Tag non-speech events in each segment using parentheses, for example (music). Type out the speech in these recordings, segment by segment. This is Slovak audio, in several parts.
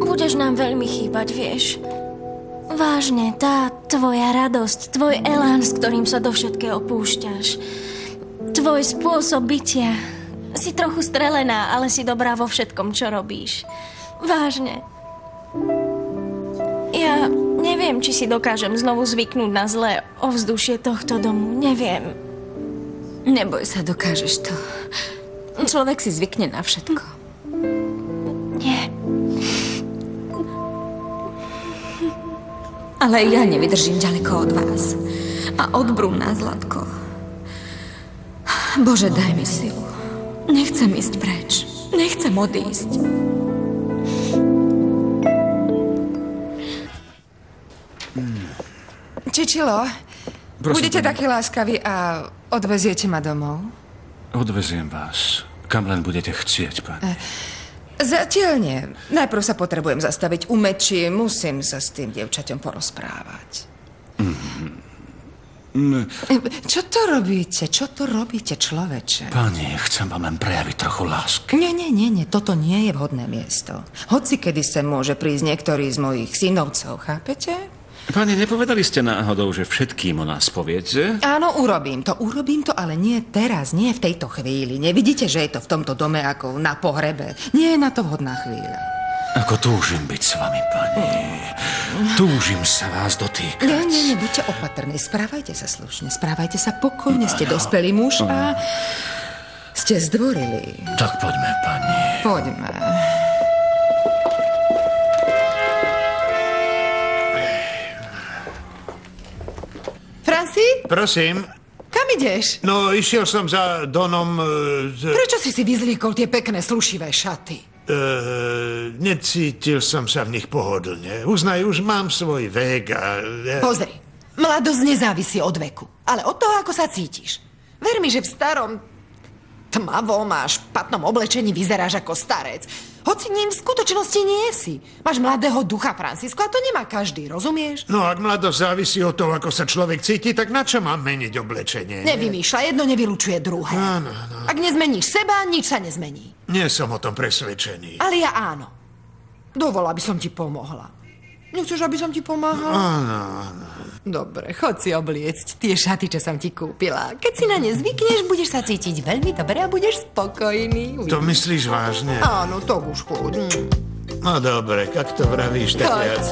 Budeš nám veľmi chýbať, vieš. Vážne, tá tvoja radosť, tvoj elán, s ktorým sa do všetkého púšťaš. Tvoj spôsob bytia. Si trochu strelená, ale si dobrá vo všetkom, čo robíš. Vážne. Ja neviem, či si dokážem znovu zvyknúť na zlé ovzdušie tohto domu. Neviem. Neboj sa, dokážeš to. Človek si zvykne na všetko. Ale ja nevydržím ďaleko od vás. A od Bruna, Zlatko. Bože, daj mi silu. Nechcem ísť preč. Nechcem odísť. Čičilo, Prosím, budete pani. takí láskaví a odveziete ma domov? Odveziem vás. Kam len budete chcieť, pani. Zatiaľ nie. Najprv sa potrebujem zastaviť u meči. Musím sa s tým dievčaťom porozprávať. Mm, Čo to robíte? Čo to robíte, človeče? Pani, chcem vám len prejaviť trochu lásky. Nie, nie, nie, nie, toto nie je vhodné miesto. Hoci kedy sem môže prísť niektorý z mojich synovcov, chápete? Pani, nepovedali ste náhodou, že všetkým o nás poviete? Áno, urobím to, urobím to, ale nie teraz, nie v tejto chvíli. Nevidíte, že je to v tomto dome ako na pohrebe? Nie je na to vhodná chvíľa. Ako túžim byť s vami, pani. Túžim sa vás dotýkať. Nie, nie, nie, buďte opatrní, správajte sa slušne, správajte sa pokojne, ste dospelý muž a ste zdvorili. Tak poďme, pani. Poďme. Prosím, kam ideš? no išiel som za Donom... E, z, Prečo si si vyzlíkol tie pekné slušivé šaty? e, necítil som sa v nich pohodlne. Uznaj, už mám svoj vek a... E, Pozri, mladosť nezávisí od veku, ale od toho, ako sa cítiš. Ver mi, že v starom tmavom a špatnom oblečení vyzeráš ako starec. Hoci ním v skutočnosti nie si. Máš mladého ducha, Francisco, a to nemá každý, rozumieš? no ak mladosť závisí od toho, ako sa človek cíti, tak na čo mám meniť oblečenie? Nevymýšľa, jedno nevylučuje druhé. Áno, áno. Ak nezmeníš seba, nič sa nezmení. Nie som o tom presvedčený. Ale ja áno. Dovol, aby som ti pomohla. Nechceš, aby som ti pomáhala? Áno, áno. Dobre, chod si obliecť tie šaty, čo som ti kúpila. Keď si na ne zvykneš, budeš sa cítiť veľmi dobre a budeš spokojný. To myslíš vážne? Áno, to už chod. No dobre, ak to vravíš, tak viac.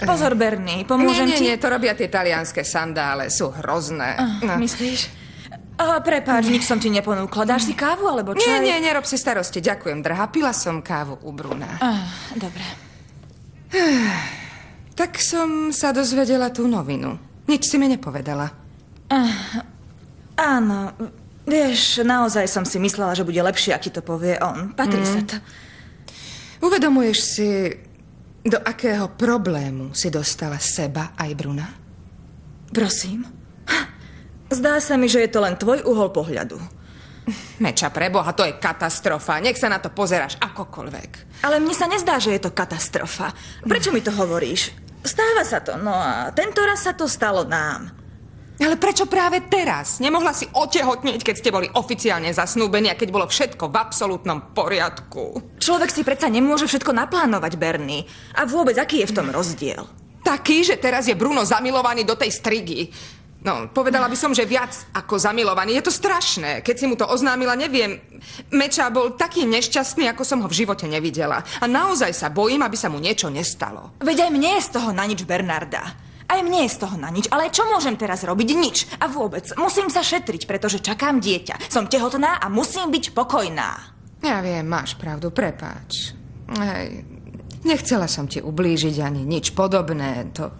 Pozor, Bernie, Nie, pomôžem nie, ti? nie, to robia tie talianské sandále, sú hrozné. No. Myslíš? A, prepáč, nič som ti neponúkla. Dáš si kávu alebo Nie, čaj? nie, nerob si starosti, ďakujem, drahá. Pila som kávu u Bruna. Ah, dobre. (sighs) Tak som sa dozvedela tú novinu. Nič si mi nepovedala. Áno, vieš, naozaj som si myslela, že bude lepšie, aký to povie on. Patrí sa to. Uvedomuješ si, do akého problému si dostala seba aj Bruna? Prosím. Zdá sa mi, že je to len tvoj uhol pohľadu. Meča preboha, to je katastrofa. Nech sa na to pozeráš akokoľvek. Ale mne sa nezdá, že je to katastrofa. Prečo mi to hovoríš? Stáva sa to, no a tento raz sa to stalo nám. Ale prečo práve teraz? Nemohla si otehotnieť, keď ste boli oficiálne zasnúbení a keď bolo všetko v absolútnom poriadku. Človek si predsa nemôže všetko naplánovať, Bernie. A vôbec, aký je v tom rozdiel? Taký, že teraz je Bruno zamilovaný do tej strigy. No, povedala by som, že viac ako zamilovaný. Je to strašné. Keď si mu to oznámila, neviem. Meča bol taký nešťastný, ako som ho v živote nevidela. A naozaj sa bojím, aby sa mu niečo nestalo. Veď aj mne je z toho na nič, Bernarda. Aj mne je z toho na nič, ale čo môžem teraz robiť? Nič. A vôbec, musím sa šetriť, pretože čakám dieťa. Som tehotná a musím byť pokojná. Ja viem, máš pravdu, prepáč. Hej, nechcela som ti ublížiť ani nič podobné, to,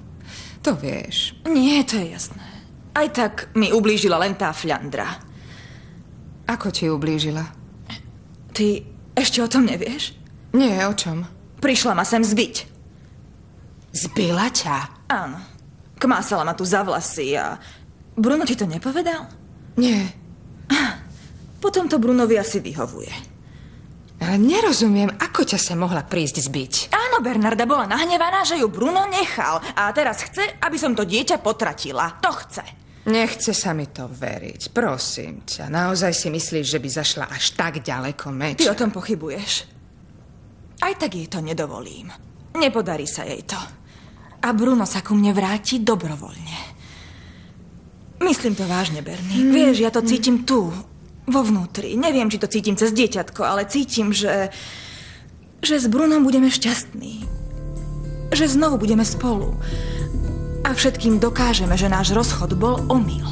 to vieš. Nie, to je jasné. Aj tak mi ublížila len tá fľandra. Ako ti ublížila? Ty ešte o tom nevieš? Nie, o čom? Prišla ma sem zbiť. Zbila ťa? Áno. Kmásala ma tu za vlasy a... Bruno ti to nepovedal? Nie. (sighs) Potom to Brunovi asi vyhovuje. Ale nerozumiem, ako ťa sa mohla prísť zbiť. Áno, Bernarda bola nahnevaná, že ju Bruno nechal a teraz chce, aby som to dieťa potratila. To chce. Nechce sa mi to veriť. Prosím ťa, naozaj si myslíš, že by zašla až tak ďaleko meč? Ty o tom pochybuješ. Aj tak jej to nedovolím. Nepodarí sa jej to. A Bruno sa ku mne vráti dobrovoľne. Myslím to vážne, Bernie. Mm. Vieš, ja to cítim tu, vo vnútri. Neviem, či to cítim cez dieťatko, ale cítim, že... že s Brunom budeme šťastní. Že znovu budeme spolu. A všetkým dokážeme, že náš rozchod bol omyl.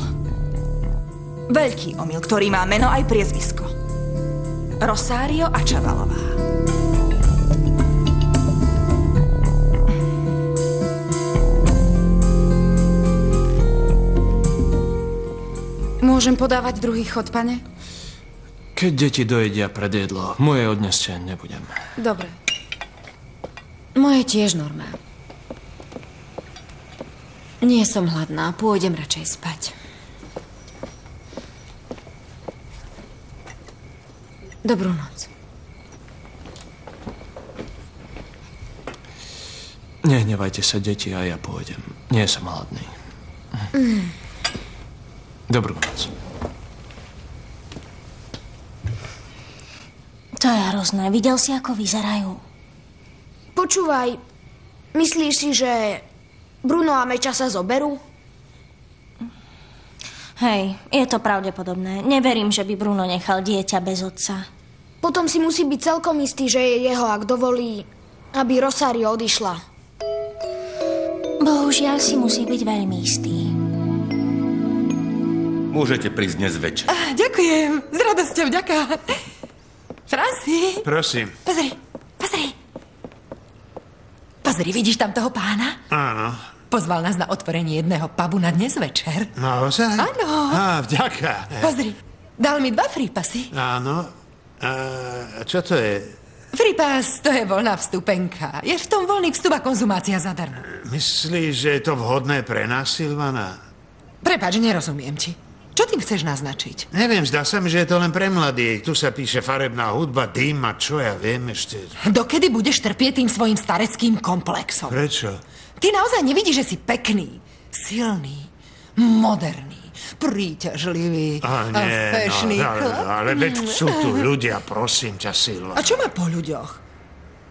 Veľký omyl, ktorý má meno aj priezvisko. Rosario a Čavalová. Môžem podávať druhý chod, pane? Keď deti dojedia pred jedlo, moje odneste nebudem. Dobre. Moje tiež normál. Nie som hladná, pôjdem radšej spať. Dobrú noc. Nehnevajte sa, deti, a ja pôjdem. Nie som hladný. Dobrú noc. To je hrozné. Videl si, ako vyzerajú? Počúvaj, myslíš si, že Bruno a Meča sa zoberú? Hej, je to pravdepodobné. Neverím, že by Bruno nechal dieťa bez otca. Potom si musí byť celkom istý, že je jeho, ak dovolí, aby Rosario odišla. Bohužiaľ si musí byť veľmi istý. Môžete prísť dnes večer. Ah, ďakujem, s radosťou, ďaká. Franci, Prosím. pozri, pozri. Pozri, vidíš tam toho pána? Áno. Pozval nás na otvorenie jedného pubu na dnes večer. Naozaj? Áno. Á, vďaka. Pozri, dal mi dva free-pasy. Áno. A čo to je? Free pass, to je voľná vstupenka. Je v tom voľný vstup a konzumácia zadarmo. Myslíš, že je to vhodné pre nás, Silvana? Prepač, nerozumiem ti. Čo tým chceš naznačiť? Neviem, zdá sa mi, že je to len pre mladých. Tu sa píše farebná hudba, dým a čo ja viem ešte. Dokedy budeš trpieť tým svojim stareckým komplexom? Prečo? Ty naozaj nevidíš, že si pekný, silný, moderný, príťažlivý A a nie, fešný no, ale, ale veď sú tu (laughs) ľudia, prosím ťa, Silva. A čo má po ľuďoch?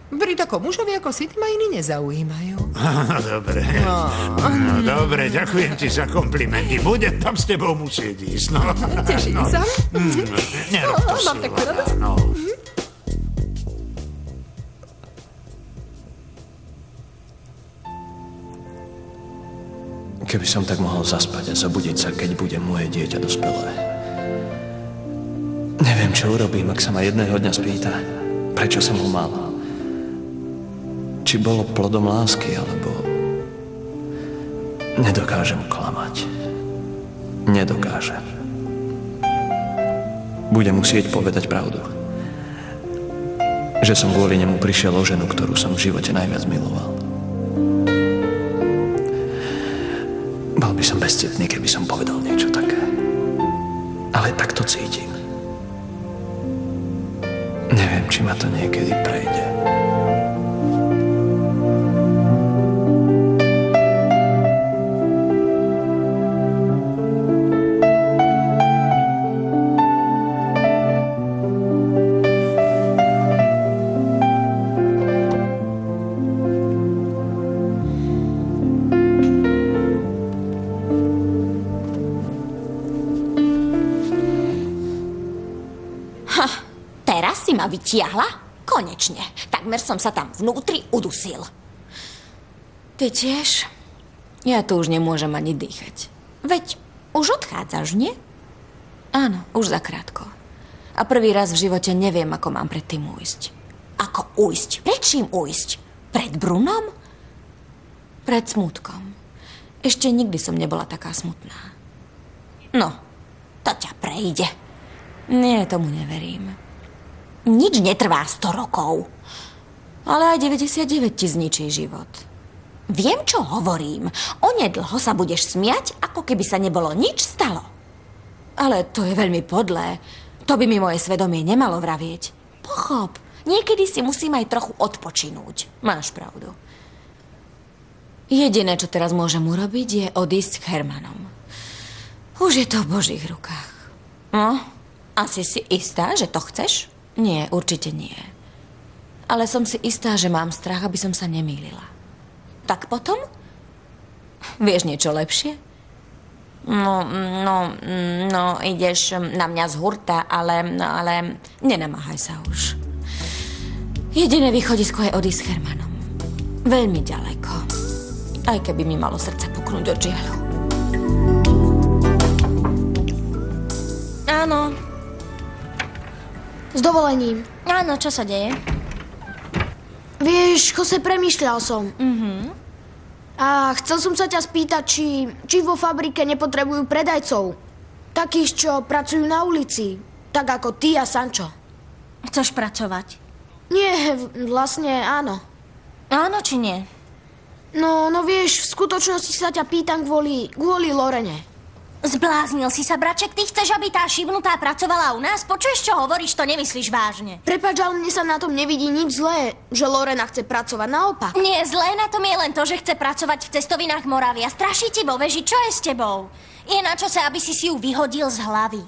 Pri takom mužovi ako si ty ma iní nezaujímajú. (laughs) No, dobre. No, dobre, ďakujem ti za komplimenty. Budem tam s tebou musieť ísť, no. Teším sa. Mm, Nerob to, No, mám takú radosť. no. Keby som tak mohol zaspať a zabudiť sa, keď bude moje dieťa dospelé. Neviem, čo urobím, ak sa ma jedného dňa spýta, prečo som ho mal. Či bolo plodom lásky, alebo... Nedokážem klamať. Nedokážem. Budem musieť povedať pravdu. Že som kvôli nemu prišiel o ženu, ktorú som v živote najviac miloval. Bol by som bezcitný, keby som povedal niečo také. Ale tak to cítim. Neviem, či ma to niekedy prejde. Vytiahla? Konečne. Takmer som sa tam vnútri udusil. Ty tiež? Ja tu už nemôžem ani dýchať. Veď už odchádzaš, nie? Áno, už zakrátko. A prvý raz v živote neviem, ako mám pred tým ujsť. Ako ujsť? Pred čím ujsť? Pred Brunom? Pred smutkom. Ešte nikdy som nebola taká smutná. No, to ťa prejde. Nie, tomu neverím. Nič netrvá 100 rokov. Ale aj 99 ti zničí život. Viem, čo hovorím. Onedlho sa budeš smiať, ako keby sa nebolo nič stalo. Ale to je veľmi podlé. To by mi moje svedomie nemalo vravieť. Pochop, niekedy si musím aj trochu odpočinúť. Máš pravdu. Jediné, čo teraz môžem urobiť, je odísť k Hermanom. Už je to v Božích rukách. No, asi si istá, že to chceš? Nie, určite nie. Ale som si istá, že mám strach, aby som sa nemýlila. Tak potom? Vieš niečo lepšie? No, no, no, ideš na mňa z hurta, ale, no, ale nenamáhaj sa už. Jediné východisko je odísť s Hermanom. Veľmi ďaleko. Aj keby mi malo srdce puknúť od žiaľu. Áno, S dovolením. áno, čo sa deje? Vieš, Jose, premýšľal som. A chcel som sa ťa spýtať, či, či vo fabrike nepotrebujú predajcov. Takých, čo pracujú na ulici. Tak ako ty a Sancho. Chceš pracovať? Nie, vlastne áno. Áno či nie? No, no vieš, v skutočnosti sa ťa pýtam kvôli, kvôli Lorene. Zbláznil si sa, braček, ty chceš, aby tá šibnutá pracovala u nás? Počuješ, čo hovoríš, to nemyslíš vážne. Prepač, ale mne sa na tom nevidí nič zlé, že Lorena chce pracovať. Naopak. Nie, zlé na tom je len to, že chce pracovať v cestovinách Moravia. Straší ti vo veži, čo je s tebou? Je na čase, aby si si ju vyhodil z hlavy.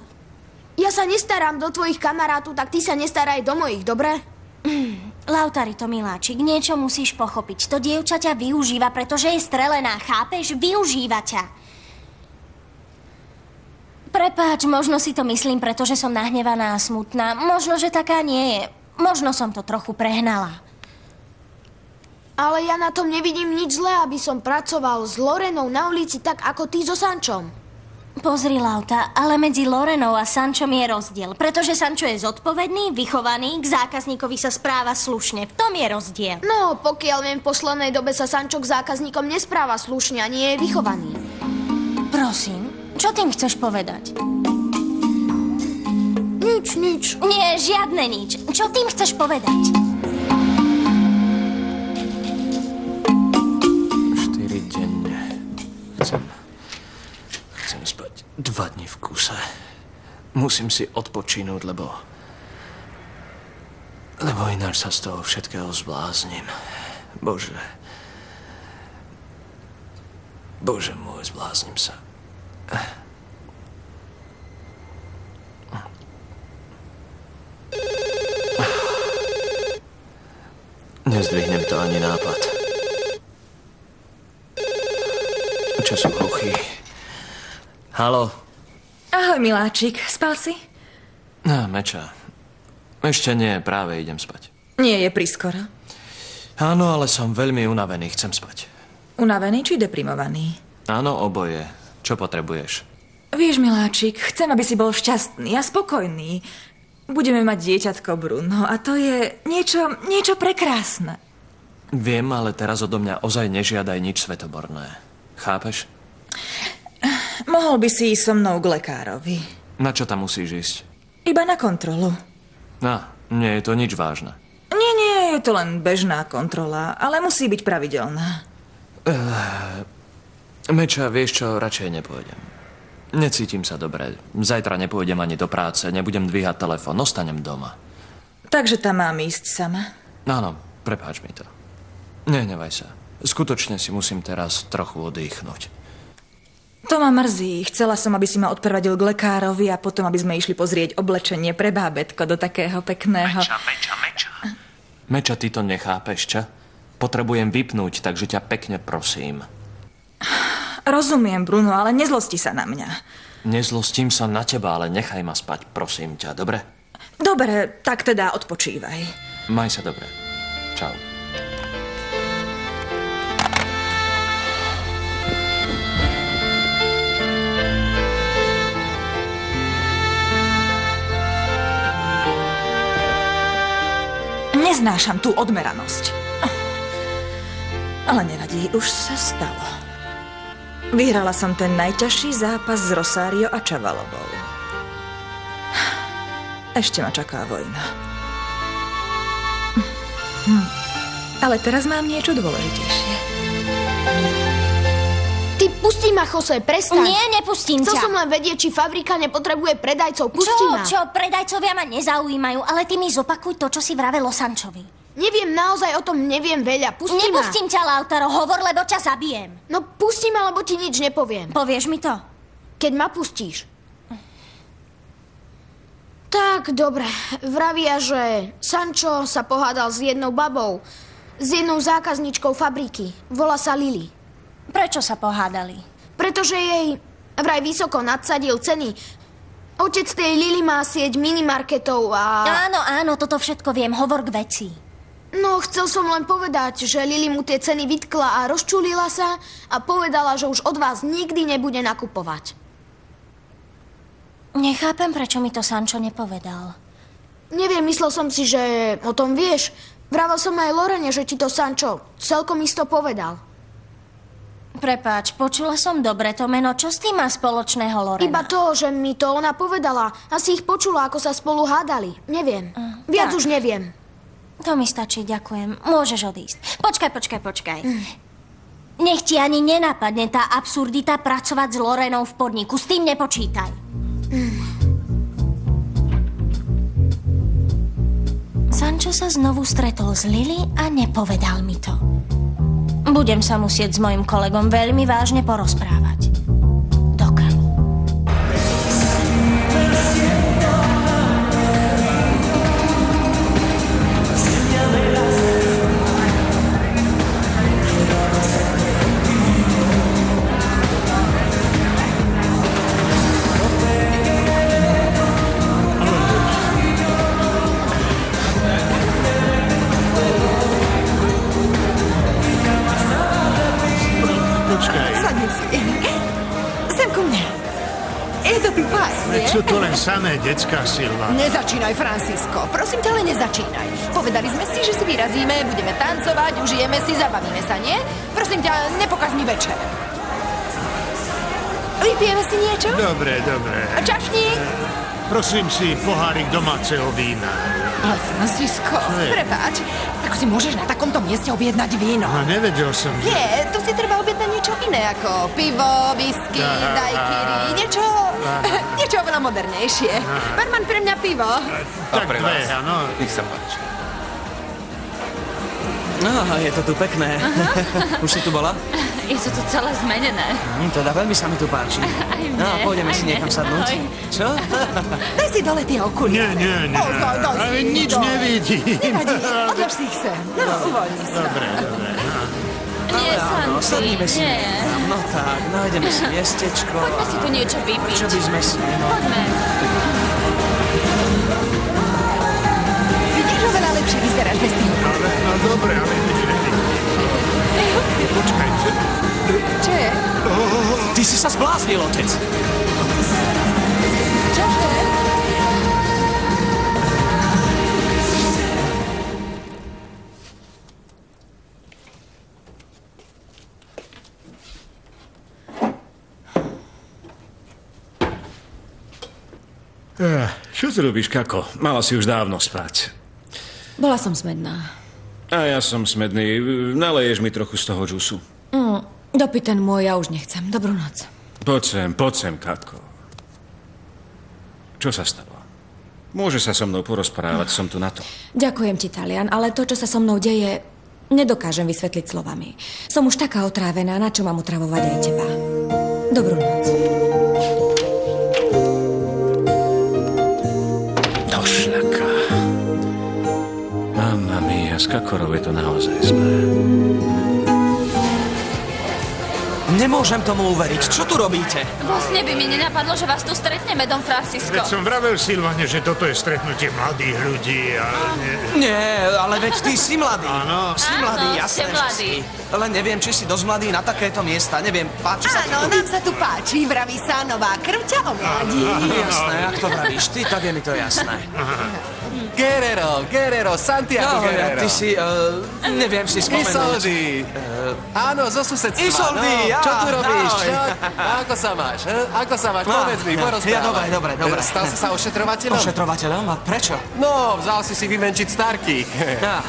Ja sa nestarám do tvojich kamarátu, tak ty sa nestaraj do mojich, dobre? Lautari to miláčik, niečo musíš pochopiť. To dievča ťa využíva, pretože je strelená, chápeš? Využíva ťa. Prepáč, možno si to myslím, pretože som nahnevaná a smutná. Možno, že taká nie je. Možno som to trochu prehnala. Ale ja na tom nevidím nič zlé, aby som pracoval s Lorenou na ulici tak, ako ty so Sančom. Pozri, Lauta, ale medzi Lorenou a Sančom je rozdiel. Pretože Sančo je zodpovedný, vychovaný, k zákazníkovi sa správa slušne. V tom je rozdiel. No, pokiaľ viem, v poslednej dobe sa Sančo k zákazníkom nespráva slušne a nie je vychovaný. Prosím, čo tým chceš povedať? Nič, nič. Nie, žiadne nič. Čo tým chceš povedať? Štyri denne. Chcem... Chcem spať dva dni v kuse. Musím si odpočinúť, lebo... Lebo ináč sa z toho všetkého zbláznim. Bože. Bože môj, zbláznim sa. Nezdvihnem to ani nápad. Čo sú hluchí? Halo? Ahoj, miláčik. Spal si? No, meča. Ešte nie, práve idem spať. Nie je priskoro. Áno, ale som veľmi unavený, chcem spať. Unavený či deprimovaný? Áno, oboje. Čo potrebuješ? Vieš, miláčik, chcem, aby si bol šťastný a spokojný. Budeme mať dieťatko Bruno a to je niečo, niečo prekrásne. Viem, ale teraz odo mňa ozaj nežiadaj nič svetoborné. Chápeš? Mohol by si ísť so mnou k lekárovi. Na čo tam musíš ísť? Iba na kontrolu. No, nie je to nič vážne. Nie, nie, je to len bežná kontrola, ale musí byť pravidelná. Meča, vieš čo, radšej nepôjdem. Necítim sa dobre. Zajtra nepôjdem ani do práce, nebudem dvíhať telefón, ostanem doma. Takže tam mám ísť sama. Áno, prepáč mi to. Nehnevaj sa. Skutočne si musím teraz trochu odýchnuť. To ma mrzí. Chcela som, aby si ma odprevadil k lekárovi a potom, aby sme išli pozrieť oblečenie pre bábetko do takého pekného... meča, meča. Meča, ty to nechápeš, čo? Potrebujem vypnúť, takže ťa pekne prosím. Rozumiem, Bruno, ale nezlosti sa na mňa. Nezlostím sa na teba, ale nechaj ma spať, prosím ťa, dobre? Dobre, tak teda odpočívaj. Maj sa dobre. Čau. Neznášam tú odmeranosť. Ale nevadí, už sa stalo. Vyhrala som ten najťažší zápas s Rosario a Čavalovou. Ešte ma čaká vojna. Hm. Ale teraz mám niečo dôležitejšie. Ty pustí ma, Jose, prestaň. Nie, nepustím Chcel ťa. som len vedieť, či fabrika nepotrebuje predajcov. Pusti Čo, ma. čo, predajcovia ma nezaujímajú, ale ty mi zopakuj to, čo si vravel o Sančovi. Neviem, naozaj o tom neviem veľa. Pusti Nepustím ťa, Lautaro, hovor, lebo ťa zabijem. ma. No pusti ma, lebo ti nič nepoviem. Povieš mi to? keď ma pustíš. Tak, dobre. Vravia, že Sancho sa pohádal s jednou babou, s jednou zákazničkou fabriky. Volá sa Lily. Prečo sa pohádali? Pretože jej vraj vysoko nadsadil ceny. Otec tej Lily má sieť minimarketov a... Áno, áno, toto všetko viem. Hovor k veci. No, chcel som len povedať, že Lily mu tie ceny vytkla a rozčulila sa a povedala, že už od vás nikdy nebude nakupovať. Nechápem, prečo mi to Sancho nepovedal. Neviem, myslel som si, že o tom vieš. Vravel som aj Lorene, že ti to Sancho celkom isto povedal. Prepáč, počula som dobre to meno. Čo s tým má spoločného Lorena? Iba to, že mi to ona povedala. Asi ich počula, ako sa spolu hádali. Neviem. Viac tak. už neviem. To mi stačí, ďakujem. Môžeš odísť. Počkaj, počkaj, počkaj. Nech ti ani nenapadne tá absurdita pracovať s Lorenou v podniku. S tým nepočítaj. Sancho sa znovu stretol s Lily a nepovedal mi to. Budem sa musieť s mojim kolegom veľmi vážne porozprávať. Samé decka, Silva. Nezačínaj, Francisco. Prosím ťa, ale nezačínaj. Povedali sme si, že si vyrazíme, budeme tancovať, užijeme si, zabavíme sa, nie? Prosím ťa, nepokaz mi večer. Vypijeme si niečo? Dobre, dobre. A čašník? Prosím si pohárik domáceho vína. Ale Francisco, prepáč, ako si môžeš na takomto mieste objednať víno? No, nevedel som, že... Nie, tu si treba objednať niečo iné, ako pivo, whisky, dajkiri, niečo, (laughs) niečo oveľa modernejšie. Barman pre mňa pivo. Tak pre dve, vás. áno. Nech sa páči. No, je to tu pekné. (laughs) Už si tu bola? Je to tu celé zmenené. Hm, teda veľmi sa mi tu páči. (laughs) Aj mne, No, a pôjdeme aj si mne. niekam sadnúť. Ahoj. Čo? Daj si dole tie okuliare. Nie, nie, nie. Ozaj, daj si nič dole. nevidím. Nevadí, odlož si ich sem. No, uvoľni sa. Dobre, dobre. Áno, Santi, sadníme si. nie. niekam. No tak, nájdeme si miestečko. Poďme si tu niečo vypiť. Čo by sme si... No, Poďme. Vidíš, oveľa lepšie vyzeráš bez tých Ale, no dobre, ale. Počkaj, čo? Čo je? Ty si sa zbláznil, otec. Čo tu robíš, Kako? Mala si už dávno spať. Bola som smedná. A ja som smedný. Naleješ mi trochu z toho džusu. Mm, dopy ten môj, ja už nechcem. Dobrú noc. Poď sem, poď sem, Katko. Čo sa stalo? Môže sa so mnou porozprávať, som tu na to. Ďakujem ti, Talian, ale to, čo sa so mnou deje, nedokážem vysvetliť slovami. Som už taká otrávená, na čo mám otravovať aj teba. Dobrú noc. Mamma mia, s Kakorou je to naozaj zlé. Nemôžem tomu uveriť. Čo tu robíte? Vlastne by mi nenapadlo, že vás tu stretneme, Don Francisco. Veď som vravel Silvane, že toto je stretnutie mladých ľudí a... Nie, ale veď ty si mladý. Áno. Si Áno, mladý, ste jasné, že mladý. si. Len neviem, či si dosť mladý na takéto miesta. Neviem, páči sa ti Áno, tu? nám sa tu páči, vraví sa nová krv ťa omladí. Jasné, ak to vravíš ty, tak je mi to jasné. Guerrero, Guerrero, Santiago a Guerrero. ty si, uh, neviem si spomenúť. Isoldi. Áno, zo susedstva. Isoldi, no, ja, Čo tu robíš? Čo? Ako sa máš? he? Ako sa máš? No, Povedz mi, porozprávaj. ja, dobre, dobre, dobre. Stal si sa ošetrovateľom? Ošetrovateľom? A prečo? No, vzal si si vymenčiť starky. Ja.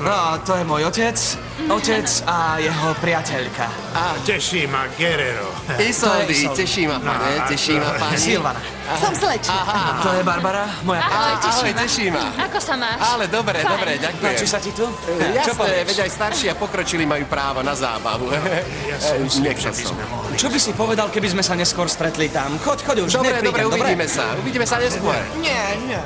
No, to je môj otec, otec a jeho priateľka. A teší ma Guerrero. Isoldy, Isoldy. teší ma, pane, No, teší ma, pani. Silvana. Som slečna. Aha, To je Barbara, moja priateľka. ahoj, teší ma. Ako sa máš? Ale dobre, Fajn. dobre, ďakujem. Páči sa ti tu? Čo Jasné, povieš? veď aj starší a pokročili majú právo na zábavu. Ja si (laughs) myslím, že by som. sme mohli. Čo by si povedal, keby sme sa neskôr stretli tam? Choď, choď už, Dobre, dobre, uvidíme sa. Uvidíme sa neskôr. Nie, nie.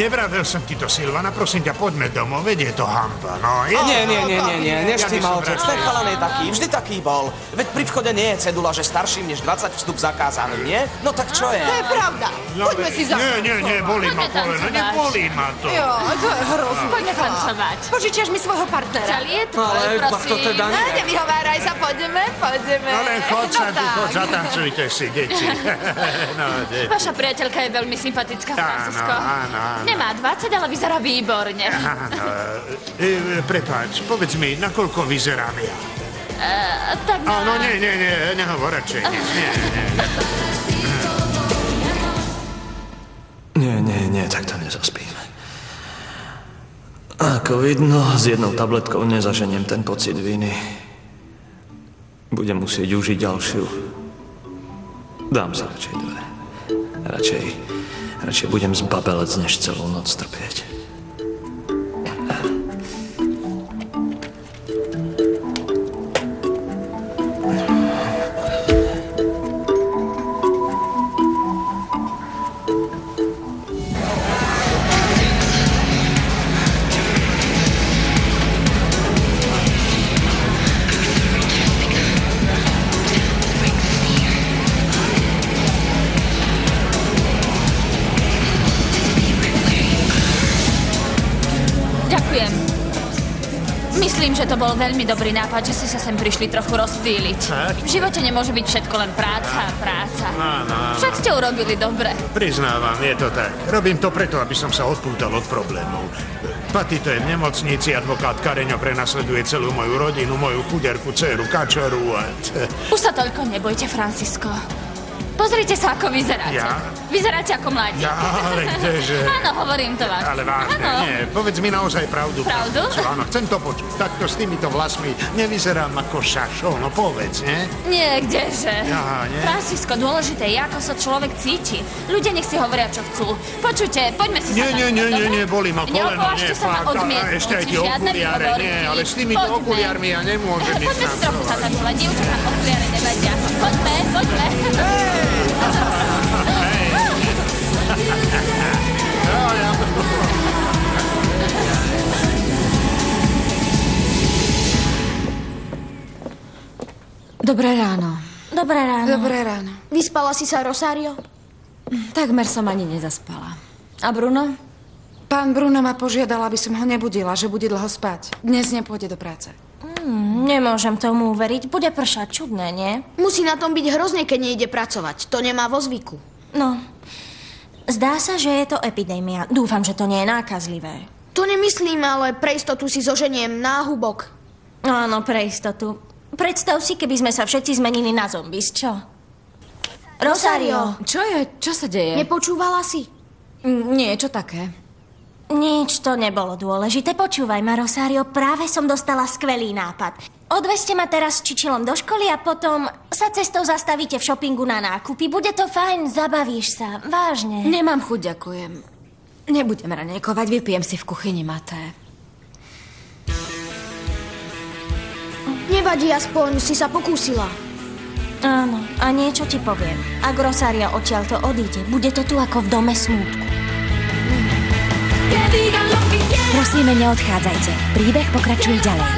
Nevravel som ti to, Silvana, prosím ťa, poďme domov, veď je to hamba, no. Je Nie, nie, nie, nie, nie, by neštýma som otec. Ten chalan je taký, vždy taký bol. Veď pri vchode nie je cedula, že starším než 20 vstup zakázaný, nie? No tak čo je? To je pravda. No, Poďme si za... Nie, nie, nie, bolí ma koleno, nebolí ma to. Jo, to je hrozné. Poďme tancovať. Požičiaš mi svojho partnera. Celý je tvoj, Ale pak to prosím. teda No, nie. nevyhováraj sa, poďme, poďme. No len chod sa No chod, zatancujte si, deti. (laughs) No, deti. Vaša priateľka je veľmi sympatická, Áno, Francisko. áno, áno. Nemá 20, ale vyzerá výborne. E, e, prepáč, povedz mi, nakoľko vyzerám ja? Uh, tak na... Áno, nie, nie, nie, nehovor radšej nie, nie. Nie, nie, nie, tak to nezaspím. Ako vidno, s jednou tabletkou nezaženiem ten pocit viny. Budem musieť užiť ďalšiu. Dám sa radšej dve. Radšej, radšej budem zbabelec, než celú noc trpieť. Ďakujem. Myslím, že to bol veľmi dobrý nápad, že ste sa sem prišli trochu rozptýliť. V živote nemôže byť všetko len práca a práca. Áno, áno. Však ste urobili dobre. Priznávam, je to tak. Robím to preto, aby som sa odpútal od problémov. Paty to je v nemocnici, advokát Kareňo prenasleduje celú moju rodinu, moju chuderku, dceru, kačoru a... Už sa toľko nebojte, Francisko. Pozrite sa, ako vyzeráte. Ja? Vyzeráte ako mladí. Ja, ale kdeže? (laughs) Áno, hovorím to vážne. Ale vážne, Áno. nie. Povedz mi naozaj pravdu. Pravdu? Čo, Áno, chcem to počuť. Takto s týmito vlasmi nevyzerám ako šašo, no povedz, nie? Nie, kdeže. Ja, nie? Francisko, dôležité je, ako sa človek cíti. Ľudia nech si hovoria, čo chcú. Počujte, poďme si Nie, sa nie, nie, nie, nie, bolí ma koleno, nie, sa ma odmietnúť. ešte aj tie okuliare, nie, ale s týmito Poďme. okuliarmi ja nemôžem ísť Poďme si trochu tancovať. zatancovať. Dievčatá, okuliare nevedia. Poďme, poďme. Dobré ráno. Dobré ráno. Dobré ráno. Vyspala si sa, Rosario? Takmer som ani nezaspala. A Bruno? Pán Bruno ma požiadal, aby som ho nebudila, že bude dlho spať. Dnes nepôjde do práce. Hmm, nemôžem tomu uveriť. Bude pršať čudné, nie? Musí na tom byť hrozne, keď nejde pracovať. To nemá vo zvyku. No, zdá sa, že je to epidémia. Dúfam, že to nie je nákazlivé. To nemyslím, ale pre istotu si zoženiem náhubok. Áno, pre istotu. Predstav si, keby sme sa všetci zmenili na zombis, čo? Rosario! Čo je? Čo sa deje? Nepočúvala si? Mm, Nie, čo také? Nič to nebolo dôležité. Počúvaj ma, Rosario, práve som dostala skvelý nápad. Odveste ma teraz s Čičilom do školy a potom sa cestou zastavíte v shoppingu na nákupy. Bude to fajn, zabavíš sa. Vážne. Nemám chuť, ďakujem. Nebudem ranejkovať, vypijem si v kuchyni maté. Nevadí, aspoň si sa pokúsila. Áno, a niečo ti poviem. Ak Rosaria odtiaľ to odíde, bude to tu ako v dome smútku. Prosíme, neodchádzajte. Príbeh pokračuje ďalej.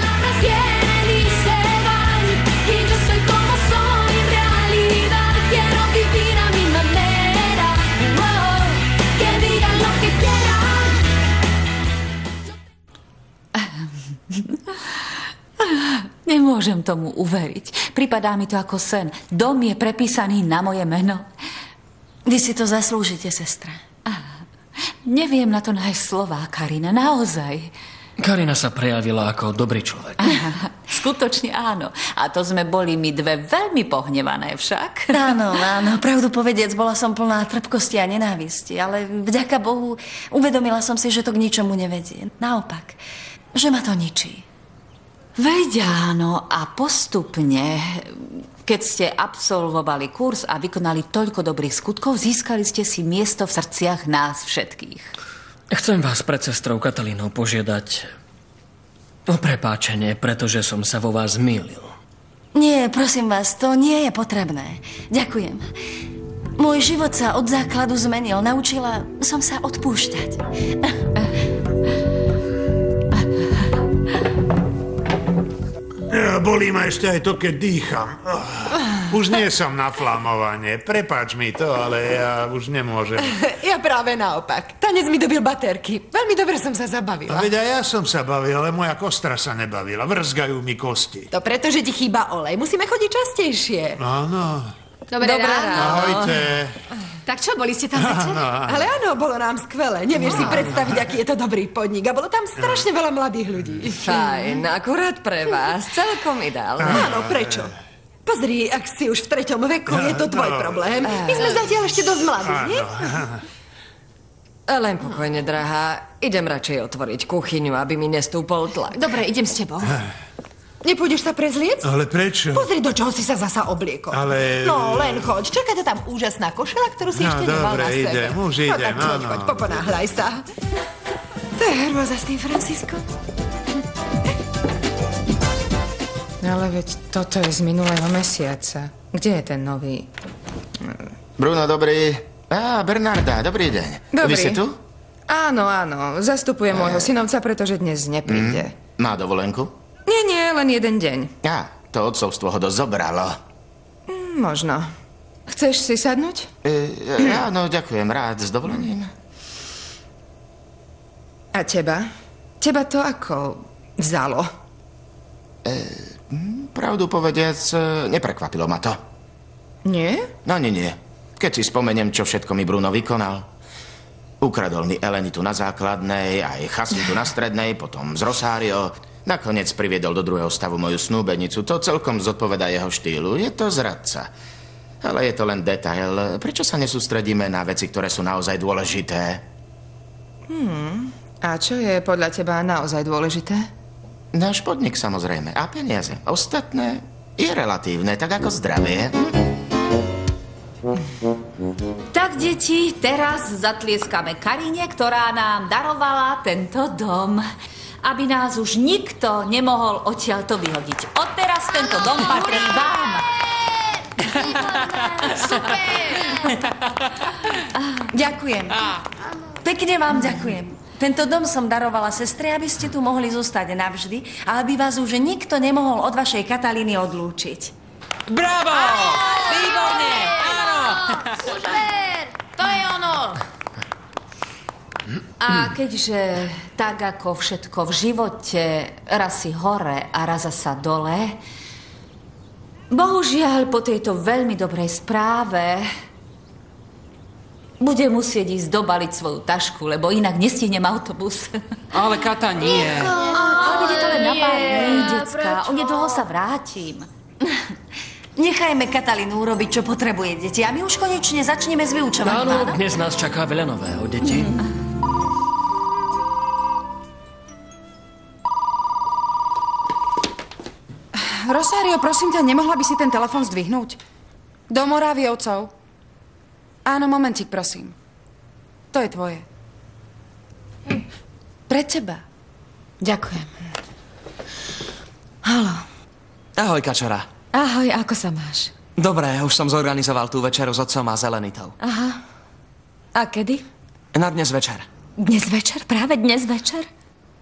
(laughs) Nemôžem tomu uveriť. Pripadá mi to ako sen. Dom je prepísaný na moje meno. Vy si to zaslúžite, sestra. Neviem na to nájsť slová, Karina, naozaj. Karina sa prejavila ako dobrý človek. Skutočne áno. A to sme boli my dve veľmi pohnevané však. Áno, áno, pravdu povediac, bola som plná trpkosti a nenávisti, ale vďaka Bohu uvedomila som si, že to k ničomu nevedie. Naopak, že ma to ničí. Veď áno, a postupne, keď ste absolvovali kurz a vykonali toľko dobrých skutkov, získali ste si miesto v srdciach nás všetkých. Chcem vás pred sestrou Katalínou požiadať o prepáčenie, pretože som sa vo vás mýlil. Nie, prosím vás, to nie je potrebné. Ďakujem. Môj život sa od základu zmenil. Naučila som sa odpúšťať. (laughs) Ja, bolí ma ešte aj to, keď dýcham. Oh, už nie som na flamovanie. Prepáč mi to, ale ja už nemôžem. (laughs) Ja práve naopak. Tanec mi dobil baterky. Veľmi dobre som sa zabavila. A veď aj ja som sa bavil, ale moja kostra sa nebavila. Vrzgajú mi kosti. To preto, že ti chýba olej. Musíme chodiť častejšie. Áno. Dobré, Dobré ráno. Ahojte. Tak čo, boli ste tam (laughs) večer? Áno, áno. Ale áno, bolo nám skvelé. Nevieš si predstaviť, aký je to dobrý podnik. A bolo tam strašne veľa mladých ľudí. Fajn, akurát pre vás. Celkom ideálne. Áno, prečo? Pozri, ak si už v treťom veku, je to tvoj No. problém. My sme zatiaľ ešte dosť mladí, nie? Len pokojne, drahá. Idem radšej otvoriť kuchyňu, aby mi nestúpol tlak. Dobre, idem s tebou. (laughs) Nepôjdeš sa prezliec? Ale prečo? Pozri, do čoho si sa zasa obliekol. Ale- No, len choď. Čaká ťa tam úžasná košela, ktorú si No, ešte nemal dobre, na sebe. idem, už no, idem, tak choď, áno. choď, poponáhľaj sa. To je hrôza s tým, Francisco. Ale veď toto je z minulého mesiaca. Kde je ten nový? Bruno, dobrý. Á, Bernarda, dobrý deň. Dobrý. Vy ste tu? Áno, áno. Zastupujem môjho synovca, pretože dnes nepríde. Má dovolenku? Nie, nie, len jeden deň. Á, to odcovstvo ho dosť zobralo. Hm, Možno. Chceš si sadnúť? E, áno, ďakujem, rád, s dovolením. A teba? Teba to ako vzalo? Pravdu povediac, e, neprekvapilo ma to. Nie? No nie, nie. Keď si spomeniem, čo všetko mi Bruno vykonal. Ukradol mi Elenitu na základnej, aj Chaslitu na strednej, potom z Rosario. Nakoniec priviedol do druhého stavu moju snúbenicu. To celkom zodpoveda jeho štýlu. Je to zradca. Ale je to len detail. Prečo sa nesústredíme na veci, ktoré sú naozaj dôležité? A čo je podľa teba naozaj dôležité? Náš podnik samozrejme. A peniaze. Ostatné je relatívne, tak ako zdravie. Tak, deti, teraz zatlieskame Karine, ktorá nám darovala tento dom. Aby nás už nikto nemohol odtiaľto vyhodiť. Odteraz tento dom patrí vám. Ďakujem. Pekne vám ďakujem. Tento dom som darovala sestre, aby ste tu mohli zostať navždy a aby vás už nikto nemohol od vašej Katalíny odlúčiť. Bravo! Výborne! Áno! Super! To je ono! A keďže tak ako všetko v živote raz si hore a raz sa dole, bohužiaľ po tejto veľmi dobrej správe bude musieť ísť dobaliť svoju tašku, lebo inak nestihnem autobus. (laughs) Ale Kata nie. Ale bude to len na pár dní, decka. Onedlho sa vrátim. (laughs) Nechajme Katalínu urobiť, čo potrebuje, deti. A my už konečne začneme s vyučovaním. Áno, dnes nás čaká veľa nového, deti. (laughs) Rosario, prosím ťa, nemohla by si ten telefon zdvihnúť? Do Moraviovcov. Áno, momentík, prosím. To je tvoje. Pre teba. Ďakujem. Halo. Ahoj, Kačora. Ahoj, ako sa máš? Dobre, už som zorganizoval tú večeru s otcom a zelenitou. Aha. A kedy? Na dnes večer. Dnes večer? Práve dnes večer?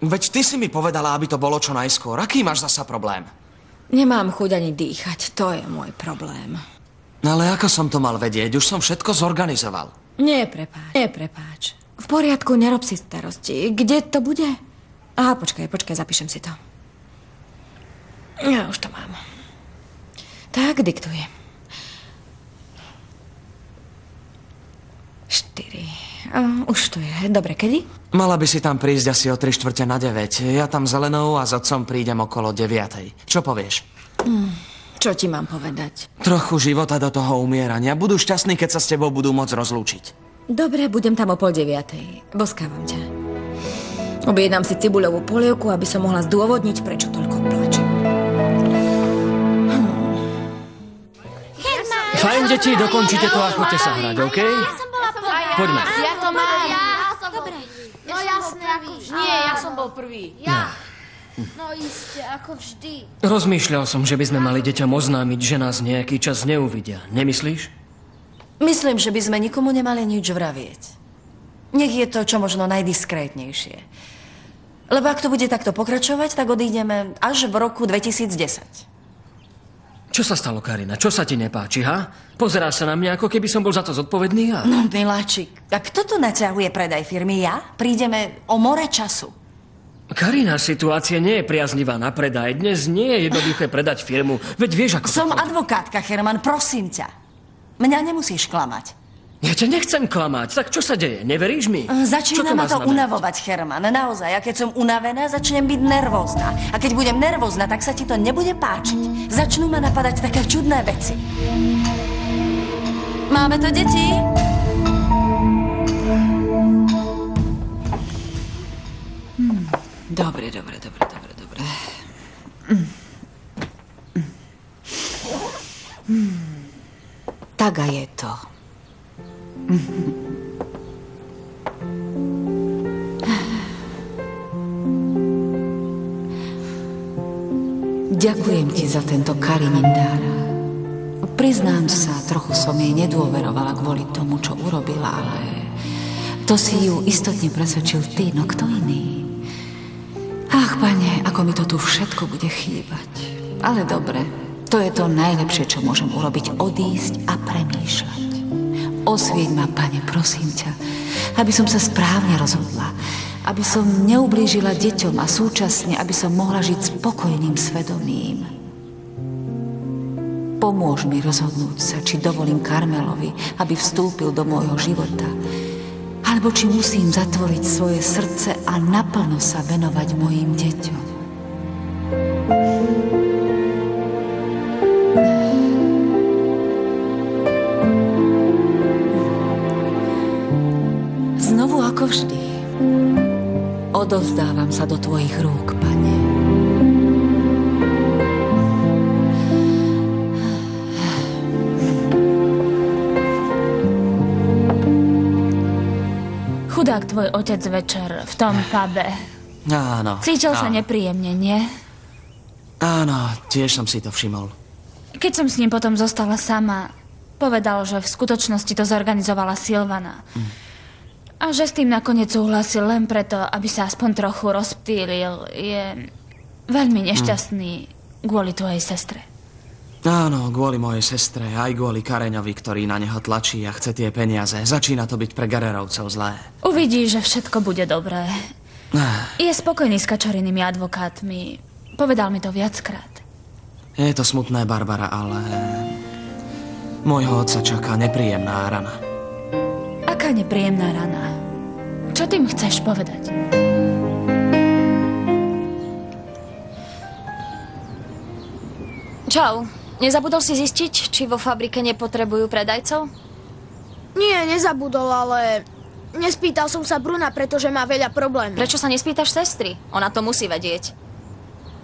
Veď ty si mi povedala, aby to bolo čo najskôr. Aký máš zasa problém? Nemám chuť ani dýchať, to je môj problém. No ale ako som to mal vedieť? Už som všetko zorganizoval. Nie, prepáč. Nie, prepáč. V poriadku, nerob si starosti. Kde to bude? Aha, počkaj, počkaj, zapíšem si to. Ja už to mám. Tak, diktujem. Štyri. Uh, už to je. Dobre, kedy? Mala by si tam prísť asi o 3 štvrte na 9. Ja tam zelenou a s otcom prídem okolo 9. Čo povieš? Hm, čo ti mám povedať? Trochu života do toho umierania. Budú šťastní, keď sa s tebou budú môcť rozlúčiť. Dobre, budem tam o pol deviatej. Boskávam ťa. Objednám si cibuľovú polievku, aby som mohla zdôvodniť, prečo toľko plačem. Fajn, deti, dokončite to a chodte sa hrať, OK? Poďme. Ja to mám. Ja som bol No jasné, ako vždy. Nie, ja som bol prvý. Ja. No iste, ako vždy. Rozmýšľal som, že by sme mali deťom oznámiť, že nás nejaký čas neuvidia. Nemyslíš? Myslím, že by sme nikomu nemali nič vravieť. Nech je to čo možno najdiskrétnejšie. Lebo ak to bude takto pokračovať, tak odídeme až v roku 2010. Čo sa stalo, Karina? Čo sa ti nepáči, ha? Pozeráš sa na mňa, ako keby som bol za to zodpovedný ja? No, miláčik, a kto tu naťahuje predaj firmy? Ja? Prídeme o more času. Karina, situácia nie je priaznivá na predaj. Dnes nie je jednoduché predať firmu. Veď vieš, ako... to Som chodí. advokátka, Herman, prosím ťa. Mňa nemusíš klamať. Ja ťa nechcem klamať. Tak čo sa deje? Neveríš mi? Čo Začína ma to znamenať? unavovať, Herman. Naozaj, a keď som unavená, začnem byť nervózna. A keď budem nervózna, tak sa ti to nebude páčiť. Začnú ma napadať také čudné veci. Máme to, deti? Dobre, dobre, dobre, dobre, dobre. Mm. Mm. Mm. Tak a je to. Ďakujem ti za tento Karinin dar. Priznám sa, trochu som jej nedôverovala kvôli tomu, čo urobila, ale to si ju istotne presvedčil ty, no kto iný? Ach, pane, ako mi to tu všetko bude chýbať. Ale dobre, to je to najlepšie, čo môžem urobiť, odísť a premýšľať. Osvieť ma, pane, prosím ťa, aby som sa správne rozhodla, aby som neublížila deťom a súčasne, aby som mohla žiť spokojným svedomím. Pomôž mi rozhodnúť sa, či dovolím Karmelovi, aby vstúpil do môjho života, alebo či musím zatvoriť svoje srdce a naplno sa venovať mojim deťom. Znovu ako vždy. Odovzdávam sa do tvojich rúk, pane. Chudák tvoj otec večer v tom pube. Áno. Cítil sa áno. nepríjemne, nie? Áno, tiež som si to všimol. Keď som s ním potom zostala sama, povedal, že v skutočnosti to zorganizovala Silvana. A že s tým nakoniec súhlasil len preto, aby sa aspoň trochu rozptýlil, je veľmi nešťastný kvôli tvojej sestre. Áno, kvôli mojej sestre, aj kvôli Kareňovi, ktorý na neho tlačí a chce tie peniaze. Začína to byť pre Gererovcov zlé. Uvidí, že všetko bude dobré. Je spokojný s kačarinými advokátmi. Povedal mi to viackrát. Je to smutné, Barbara, ale... Môjho otca čaká nepríjemná rana. Aká nepríjemná rana. Čo tým chceš povedať? Čau. Nezabudol si zistiť, či vo fabrike nepotrebujú predajcov? Nie, nezabudol, ale nespýtal som sa Bruna, pretože má veľa problémov. Prečo sa nespýtaš sestry? Ona to musí vedieť.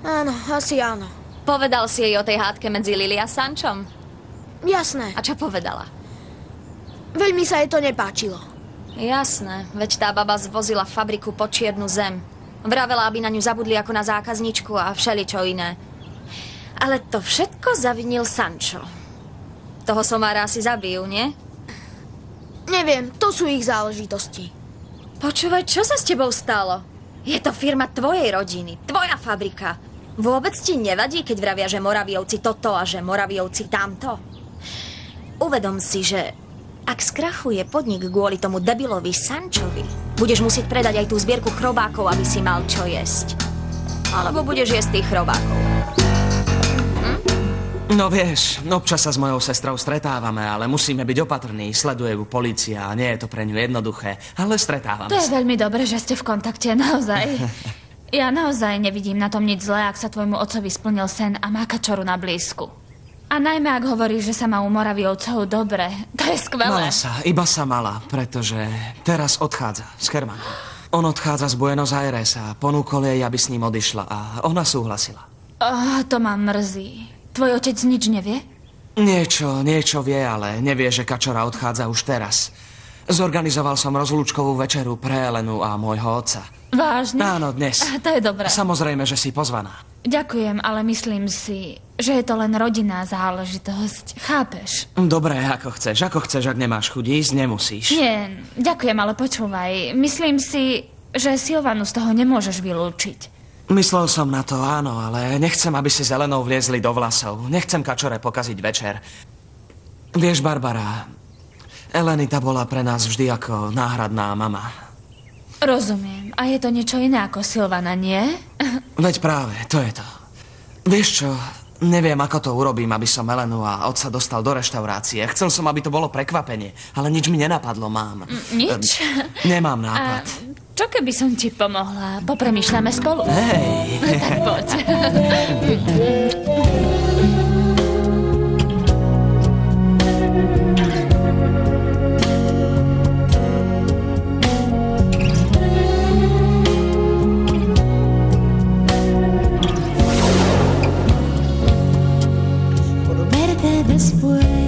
Áno, asi áno. Povedal si jej o tej hádke medzi Lily a Sančom? Jasné. A čo povedala? Veľmi sa jej to nepáčilo. Jasné, veď tá baba zvozila fabriku po čiernu zem. Vravela, aby na ňu zabudli ako na zákazničku a všeličo iné. Ale to všetko zavinil Sancho. Toho somára asi zabijú, nie? Neviem, to sú ich záležitosti. Počúvaj, čo sa s tebou stalo? Je to firma tvojej rodiny, tvoja fabrika. Vôbec ti nevadí, keď vravia, že Moraviovci toto a že Moraviovci tamto? Uvedom si, že ak skrachuje podnik kvôli tomu debilovi Sančovi, budeš musieť predať aj tú zbierku chrobákov, aby si mal čo jesť. Alebo budeš jesť tých chrobákov. No vieš, občas sa s mojou sestrou stretávame, ale musíme byť opatrní. Sleduje ju policia a nie je to pre ňu jednoduché, ale stretávame To je sa. veľmi dobré, že ste v kontakte, naozaj. Ja naozaj nevidím na tom nič zlé, ak sa tvojmu otcovi splnil sen a má kačoru na blízku. A najmä, ak hovoríš, že sa má u Moraviovcov dobre. To je skvelé. Mala sa, iba sa mala, pretože teraz odchádza s Kermanom. On odchádza z Buenos Aires a ponúkol jej, aby s ním odišla a ona súhlasila. Oh, to ma mrzí. Tvoj otec nič nevie? Niečo, niečo vie, ale nevie, že Kačora odchádza už teraz. Zorganizoval som rozlúčkovú večeru pre Elenu a môjho otca. Vážne? Áno, dnes. To je dobré. Samozrejme, že si pozvaná. Ďakujem, ale myslím si, že je to len rodinná záležitosť. Chápeš? Dobre, ako chceš. Ako chceš, ak nemáš chuť ísť, nemusíš. Nie, ďakujem, ale počúvaj. Myslím si, že Silvanu z toho nemôžeš vylúčiť. Myslel som na to, áno, ale nechcem, aby si zelenou vliezli do vlasov. Nechcem Kačore pokaziť večer. Vieš, Barbara, Elenita bola pre nás vždy ako náhradná mama. Rozumiem. A je to niečo iné ako Silvana, nie? (laughs) Veď práve, to je to. Vieš čo, neviem, ako to urobím, aby som Elenu a otca dostal do reštaurácie. Chcel som, aby to bolo prekvapenie, ale nič mi nenapadlo, mám. Nič? Ehm, Nemám A nápad. čo keby som ti pomohla? Popremýšľame spolu. Hej. (laughs) tak poď. (laughs) después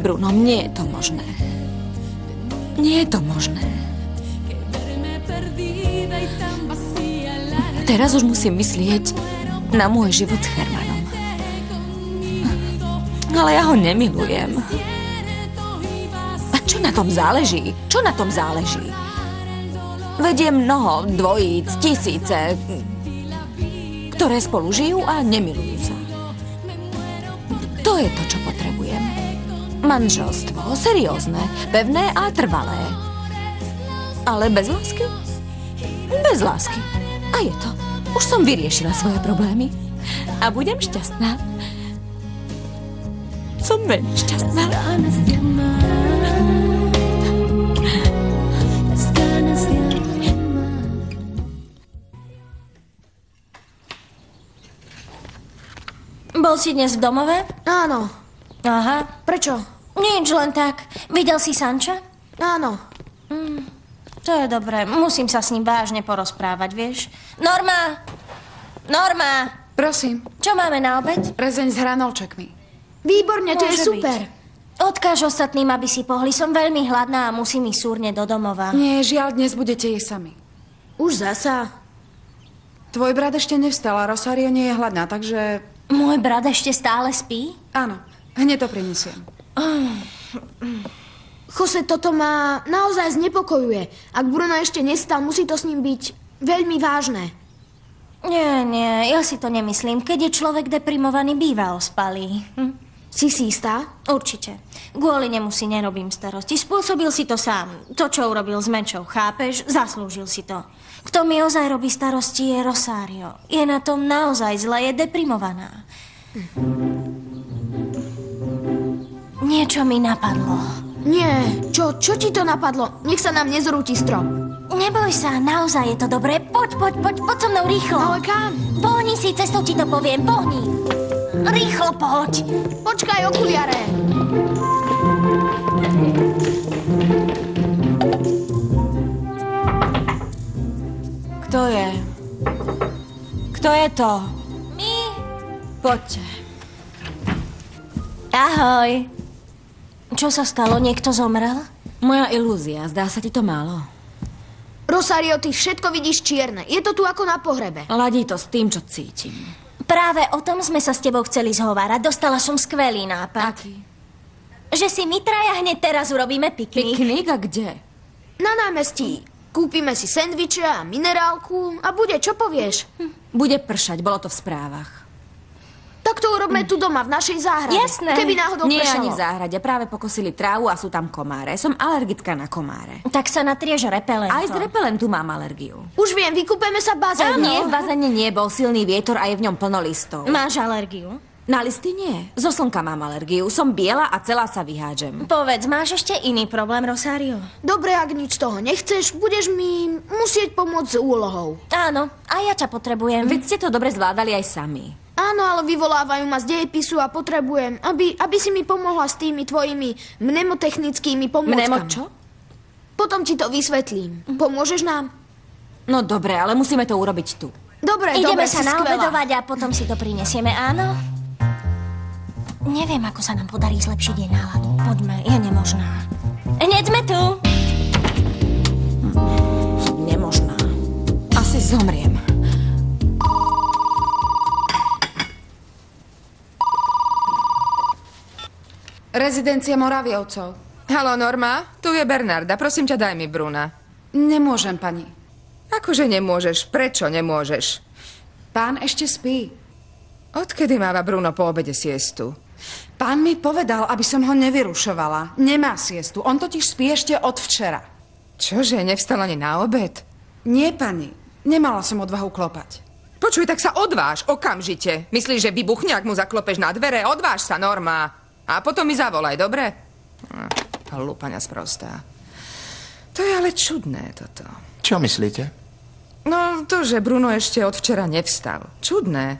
s Brunom. Nie je to možné. Nie je to možné. Teraz už musím myslieť na môj život s Hermanom. Ale ja ho nemilujem. A čo na tom záleží? Čo na tom záleží? Vedie mnoho, dvojíc, tisíce, ktoré spolu žijú a nemilujú Manželstvo, seriózne, pevné a trvalé. Ale bez lásky? Bez lásky. A je to. Už som vyriešila svoje problémy. A budem šťastná. Som veľmi šťastná. Bol si dnes v domove? Áno. Aha. Prečo? Nič, len tak. Videl si Sanča? Áno. Mm, to je dobré. Musím sa s ním vážne porozprávať, vieš? Norma! Norma! Prosím. Čo máme na obed? Rezeň s hranolčekmi. Výborne, to je super. byť. Odkáž ostatným, aby si pohli. Som veľmi hladná a musím ísť súrne do domova. Nie, žiaľ, dnes budete jesť sami. Už zasa. Tvoj brat ešte nevstal a Rosario nie je hladná, takže... Môj brat ešte stále spí? Áno, hneď to prinesiem. Jose, toto ma naozaj znepokojuje. Ak Bruno ešte nestal, musí to s ním byť veľmi vážne. Nie, nie, ja si to nemyslím. Keď je človek deprimovaný, býva ospalý. Hm? Si si istá? Určite. Kvôli nemu si nerobím starosti. Spôsobil si to sám. To, čo urobil s mečou, chápeš? Zaslúžil si to. Kto mi ozaj robí starosti, je Rosario. Je na tom naozaj zle, je deprimovaná. Niečo mi napadlo. Nie, čo, čo ti to napadlo? Nech sa nám nezrúti strop. Neboj sa, naozaj je to dobré. Poď, poď, poď, poď so mnou rýchlo. Ale kam? Pohni si, cestou ti to poviem, pohni. Rýchlo poď. Počkaj, okuliare. Kto je? Kto je to? My. Poďte. Ahoj. Čo sa stalo? Niekto zomrel? Moja ilúzia. Zdá sa ti to málo? Rosario, ty všetko vidíš čierne. Je to tu ako na pohrebe. Ladí to s tým, čo cítim. Práve o tom sme sa s tebou chceli zhovárať. Dostala som skvelý nápad. Aký? Že si my traja hneď teraz urobíme piknik. Piknik a kde? Na námestí. Kúpime si sendviče a minerálku a bude, čo povieš? Bude pršať, bolo to v správach. Tak to urobme tu doma, v našej záhrade. Jasné. Keby náhodou Nie pršalo. ani v záhrade, práve pokosili trávu a sú tam komáre. Som alergická na komáre. Tak sa natriež repelentom. Aj z repelentu mám alergiu. Už viem, vykúpeme sa v bazéne. Nie, v bazéne nie, bol silný vietor a je v ňom plno listov. Máš alergiu? Na listy nie. Zo slnka mám alergiu. Som biela a celá sa vyhádžem. Povedz, máš ešte iný problém, Rosario? Dobre, ak nič toho nechceš, budeš mi musieť pomôcť s úlohou. Áno, a ja ťa potrebujem. Veď ste to dobre zvládali aj sami. Áno, ale vyvolávajú ma z dejepisu a potrebujem, aby, aby si mi pomohla s tými tvojimi mnemotechnickými pomôckami. Mnemo čo? Potom ti to vysvetlím. Pomôžeš nám? No dobre, ale musíme to urobiť tu. Dobre, Ideme dobre, sa naobedovať a potom si to prinesieme, áno? Neviem, ako sa nám podarí zlepšiť jej náladu. Poďme, je nemožná. Hneď sme tu! Nemožná. Asi zomriem. Rezidencia Moraviovcov. Halo, Norma, tu je Bernarda. Prosím ťa, daj mi Bruna. Nemôžem, pani. Akože nemôžeš? Prečo nemôžeš? Pán ešte spí. Odkedy máva Bruno po obede siestu? Pán mi povedal, aby som ho nevyrušovala. Nemá siestu. On totiž spí ešte od včera. Čože, nevstal ani na obed? Nie, pani. Nemala som odvahu klopať. Počuj, tak sa odváž, okamžite. Myslíš, že vybuchne, ak mu zaklopeš na dvere? Odváž sa, Norma. A potom mi zavolaj, dobre? Hlúpaňa sprostá. To je ale čudné, toto. Čo myslíte? No, to, že Bruno ešte od včera nevstal. Čudné.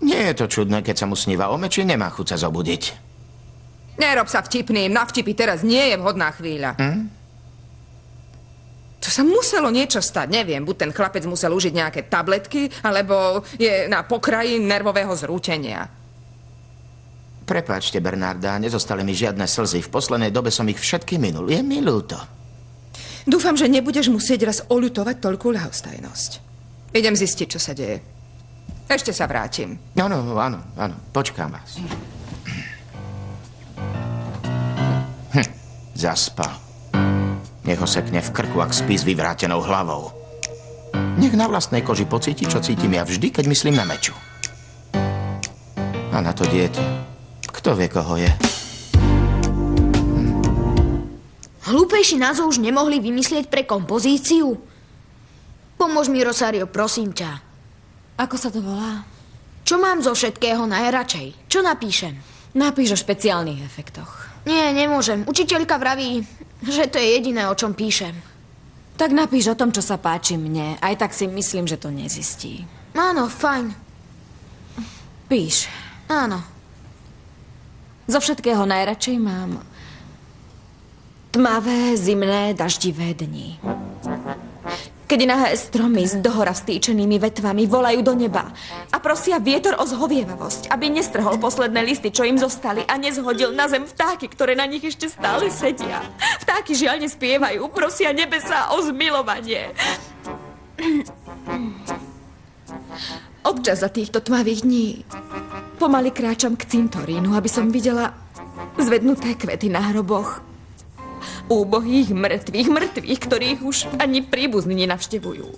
Nie je to čudné, keď sa mu sníva o meči, nemá chuť sa zobudiť. Nerob sa vtipným, na vtipy teraz nie je vhodná chvíľa. Hm? To sa muselo niečo stať, neviem. Buď ten chlapec musel užiť nejaké tabletky, alebo je na pokraji nervového zrútenia. Prepáčte, Bernarda, nezostali mi žiadne slzy. V poslednej dobe som ich všetky minul. Je mi ľúto. Dúfam, že nebudeš musieť raz oľutovať toľkú ľahostajnosť. Idem zistiť, čo sa deje. Ešte sa vrátim. Áno, áno, áno. Počkám vás. Hm, zaspal. Nech ho sekne v krku, ak spí s vyvrátenou hlavou. Nech na vlastnej koži pocíti, čo cítim ja vždy, keď myslím na meču. A na to dieťa. Kto vie, koho je? Hlúpejší názov už nemohli vymyslieť pre kompozíciu? Pomôž mi, Rosario, prosím ťa. Ako sa to volá? Čo mám zo všetkého najradšej? Čo napíšem? Napíš o špeciálnych efektoch. Nie, nemôžem. Učiteľka vraví, že to je jediné, o čom píšem. Tak napíš o tom, čo sa páči mne. Aj tak si myslím, že to nezistí. Áno, fajn. Píš. Áno. Zo všetkého najradšej mám tmavé, zimné, daždivé dni. Keď nahé stromy s dohora stýčenými vetvami volajú do neba a prosia vietor o zhovievavosť, aby nestrhol posledné listy, čo im zostali a nezhodil na zem vtáky, ktoré na nich ešte stále sedia. Vtáky žiaľ nespievajú, prosia nebesa o zmilovanie. Občas za týchto tmavých dní pomaly kráčam k cintorínu, aby som videla zvednuté kvety na hroboch úbohých mŕtvych, mŕtvych, ktorých už ani príbuzní nenavštevujú.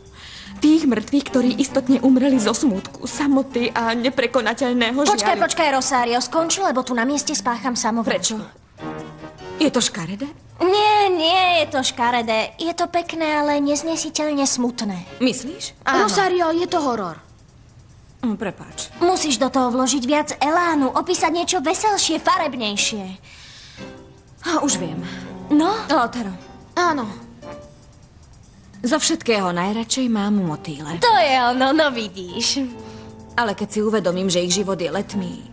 Tých mŕtvych, ktorí istotne umreli zo smutku, samoty a neprekonateľného Počkaj, žiaľu. počkaj, Rosario, skonči, lebo tu na mieste spácham samovraždu. Prečo? Je to škaredé? Nie, nie je to škaredé. Je to pekné, ale neznesiteľne smutné. Myslíš? Áno. Rosario, je to horor. Mm, prepáč. Musíš do toho vložiť viac elánu, opísať niečo veselšie, farebnejšie. A už viem. No? Lotero. Áno. Zo všetkého najradšej mám motýle. To je ono, no vidíš. Ale keď si uvedomím, že ich život je letmý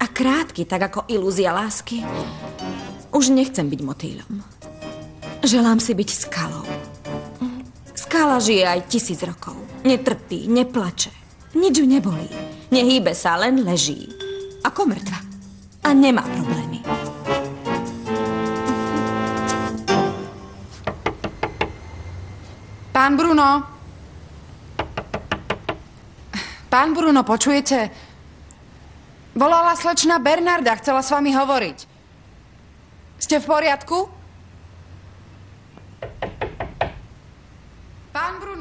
a krátky, tak ako ilúzia lásky, už nechcem byť motýlom. Želám si byť skalou. Skala žije aj tisíc rokov. Netrpí, neplače. Nič ju nebolí. Nehýbe sa, len leží. Ako mŕtva. A nemá problémy. Pán Bruno. Pán Bruno, počujete? Volala slečna Bernarda, chcela s vami hovoriť. Ste v poriadku?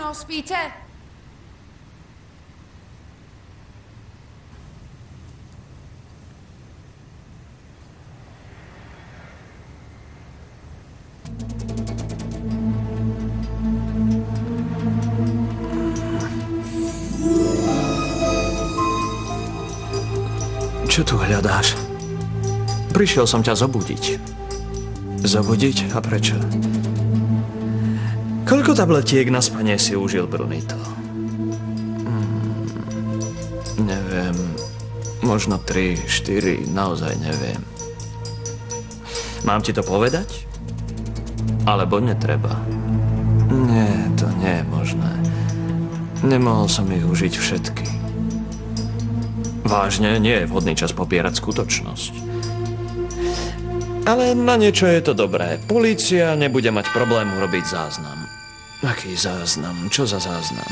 Bruno, spíte? Čo tu hľadáš? Prišiel som ťa zobudiť. Zobudiť? A prečo? Koľko tabletiek na spanie si užil, Brunito? Hmm, neviem. Možno 3, 4, naozaj neviem. Mám ti to povedať? Alebo netreba? Nie, to nie je možné. Nemohol som ich užiť všetky. Vážne, nie je vhodný čas popierať skutočnosť. Ale na niečo je to dobré. Polícia nebude mať problém urobiť záznam. Aký záznam? Čo za záznam?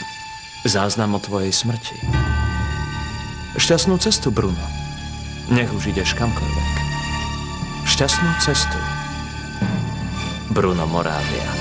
Záznam o tvojej smrti. Šťastnú cestu, Bruno. Nech už ideš kamkoľvek. Šťastnú cestu. Bruno Moravia.